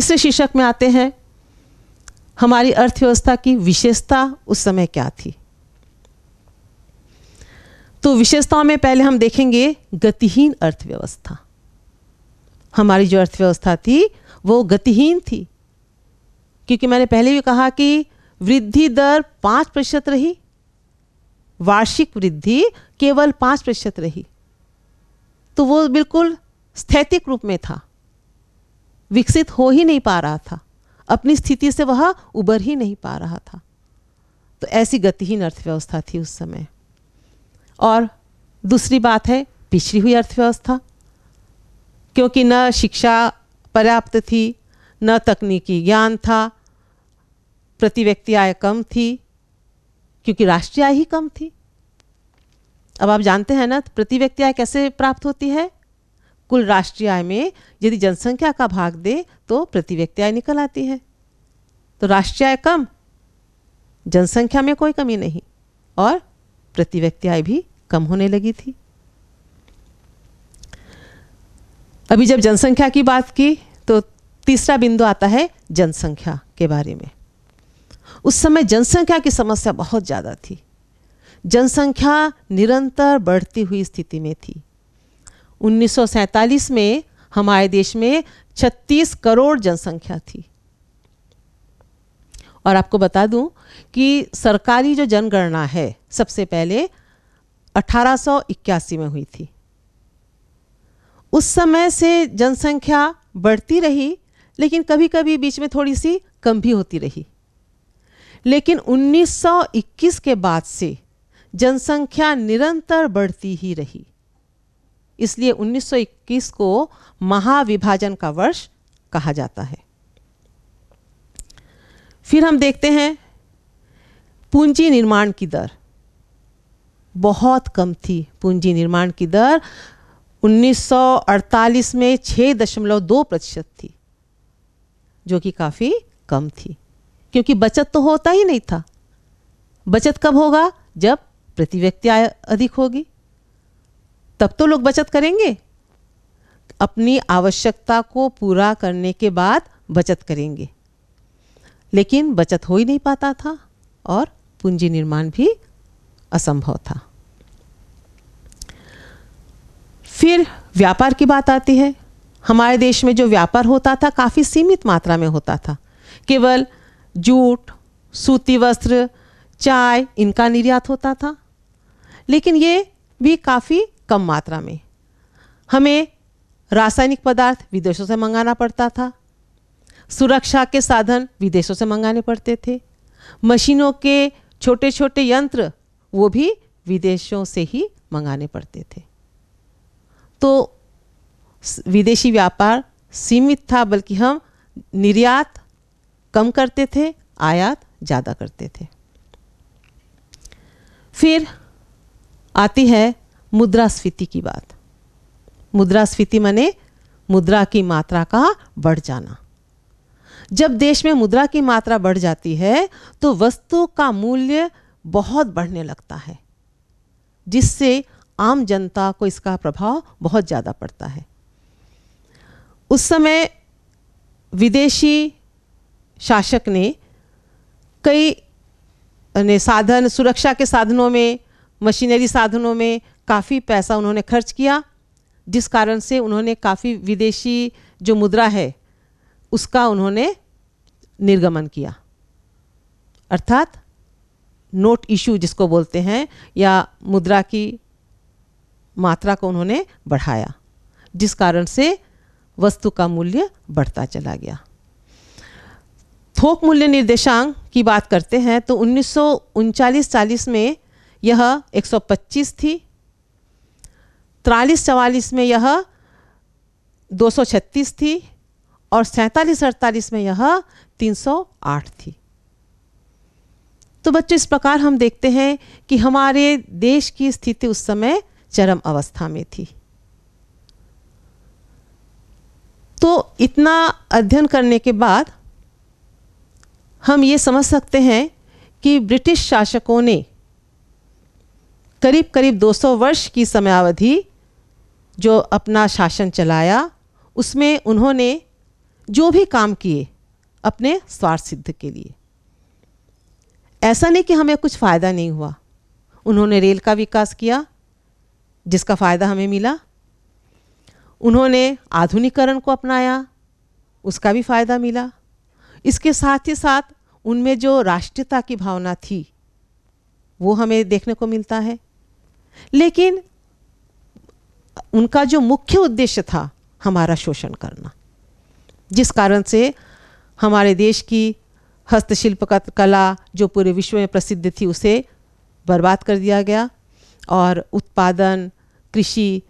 तीसरे शीर्षक में आते हैं, हमारी अर्थव्यवस्था की विशेषता उस समय क्या थी? तो विशेषताओं में पहले हम देखेंगे गतिहीन अर्थव्यवस्था। हमारी जो अर्थव्यवस्था थी, वो गतिहीन थी। क्योंकि मैंने पहले भी कहा कि वृद्धि दर पाँच प्रतिशत रही, वार्षिक वृद्धि केवल पाँच प्रतिशत रही। तो वो बिल्कुल स्थैतिक रूप में था। विकसित हो ही नहीं पा रहा था। अपनी स्थिति से वह उबर ही नहीं पा रहा था। तो ऐसी गतिहीन अर्थव्यवस्था थी उस समय। और दूसरी बात है, पिछड़ी हुई अर्थव्यवस्था। क्योंकि न शिक्षा पर्याप्त थी, न तकनीकी ज्ञान था, प्रति व्यक्ति आय कम थी, क्योंकि राष्ट्रीय आय ही कम थी। अब आप जानते हैं ना, प्रति व्यक्ति आय कैसे प्राप्त होती है? कुल राष्ट्रीय आय में यदि जनसंख्या का भाग दे तो प्रति व्यक्ति आय निकल आती है। तो राष्ट्रीय आय कम, जनसंख्या में कोई कमी नहीं, और प्रति व्यक्ति आय भी कम होने लगी थी। अभी जब जनसंख्या की बात की तो तीसरा बिंदु आता है जनसंख्या के बारे में। उस समय जनसंख्या की समस्या बहुत ज़्यादा थी। जनसंख्या निरंतर बढ़ती हुई स्थिति में थी। 1947 में हमारे देश में 36 करोड़ जनसंख्या थी। और आपको बता दूँ कि सरकारी जो जनगणना है, सबसे पहले 1881 में हुई थी। उस समय से जनसंख्या बढ़ती रही, लेकिन कभी कभी बीच में थोड़ी सी कम भी होती रही। लेकिन 1921 के बाद से जनसंख्या निरंतर बढ़ती ही रही। इसलिए 1921 को महाविभाजन का वर्ष कहा जाता है। फिर हम देखते हैं, पूंजी निर्माण की दर। बहुत कम थी पूंजी निर्माण की दर। 1948 में 6.2 प्रतिशत थी, जो कि काफ़ी कम थी, क्योंकि बचत तो होता ही नहीं था। बचत कब होगा? जब प्रति व्यक्ति आय अधिक होगी। तब तो लोग बचत करेंगे। अपनी आवश्यकता को पूरा करने के बाद बचत करेंगे। लेकिन बचत हो ही नहीं पाता था और पूंजी निर्माण भी असंभव था। फिर व्यापार की बात आती है। हमारे देश में जो व्यापार होता था काफ़ी सीमित मात्रा में होता था। केवल जूट, सूती वस्त्र, चाय इनका निर्यात होता था। लेकिन ये भी काफ़ी कम मात्रा में। हमें रासायनिक पदार्थ विदेशों से मंगाना पड़ता था। सुरक्षा के साधन विदेशों से मंगाने पड़ते थे। मशीनों के छोटे छोटे यंत्र, वो भी विदेशों से ही मंगाने पड़ते थे। तो विदेशी व्यापार सीमित था, बल्कि हम निर्यात कम करते थे, आयात ज़्यादा करते थे। फिर आती है मुद्रास्फीति की बात। मुद्रास्फीति माने मुद्रा की मात्रा का बढ़ जाना। जब देश में मुद्रा की मात्रा बढ़ जाती है तो वस्तु का मूल्य बहुत बढ़ने लगता है, जिससे आम जनता को इसका प्रभाव बहुत ज़्यादा पड़ता है। उस समय विदेशी शासक ने कई, ने साधन, सुरक्षा के साधनों में, मशीनरी साधनों में काफ़ी पैसा उन्होंने खर्च किया, जिस कारण से उन्होंने काफ़ी विदेशी जो मुद्रा है, उसका उन्होंने निर्गमन किया। अर्थात नोट इशू जिसको बोलते हैं, या मुद्रा की मात्रा को उन्होंने बढ़ाया, जिस कारण से वस्तु का मूल्य बढ़ता चला गया। थोक मूल्य निर्देशांक की बात करते हैं तो उन्नीस चालीस में यह 125 थी तिरालीस चवालीस में यह 236 थी और सैंतालीस अड़तालीस में यह 308 थी। तो बच्चों, इस प्रकार हम देखते हैं कि हमारे देश की स्थिति उस समय चरम अवस्था में थी। तो इतना अध्ययन करने के बाद हम ये समझ सकते हैं कि ब्रिटिश शासकों ने करीब करीब 200 वर्ष की समयावधि जो अपना शासन चलाया, उसमें उन्होंने जो भी काम किए, अपने स्वार्थ सिद्ध के लिए। ऐसा नहीं कि हमें कुछ फ़ायदा नहीं हुआ। उन्होंने रेल का विकास किया, जिसका फ़ायदा हमें मिला। उन्होंने आधुनिकरण को अपनाया, उसका भी फ़ायदा मिला। इसके साथ ही साथ उनमें जो राष्ट्रीयता की भावना थी, वो हमें देखने को मिलता है। लेकिन उनका जो मुख्य उद्देश्य था हमारा शोषण करना। जिस कारण से हमारे देश की हस्तशिल्प कला जो पूरे विश्व में प्रसिद्ध थी, उसे बर्बाद कर दिया गया और उत्पादन, कृषि